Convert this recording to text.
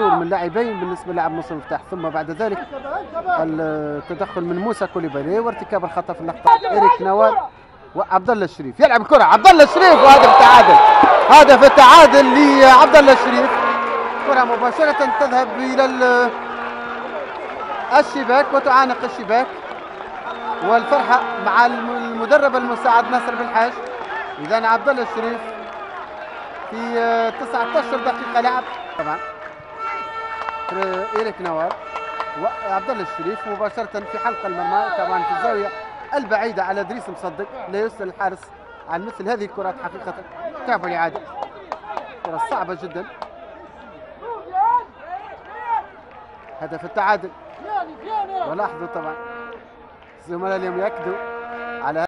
من لاعبين بالنسبة للاعب مصر المفتاح ثم بعد ذلك التدخل من موسى كوليبالي وارتكاب الخطأ في اللقطة. إيريك نوال وعبد الله الشريف. يلعب الكرة. عبد الله الشريف وهدف التعادل. هدف التعادل لعبد الله الشريف. كرة مباشرة تذهب إلى الشباك وتعانق الشباك. والفرحة مع المدرب المساعد ناصر بن حاج. اذا عبد الله الشريف في 19 دقيقة لعب. طبعا. ايريك نوار. وعبد الله الشريف مباشرة في حلق المرمى طبعا في الزاوية البعيدة على ادريس مصدق لا يرسل الحارس عن مثل هذه الكرات حقيقة. تابع الاعاده كرة صعبة جدا. هدف التعادل. ولاحظوا طبعا. الزملاء اليوم ياكدوا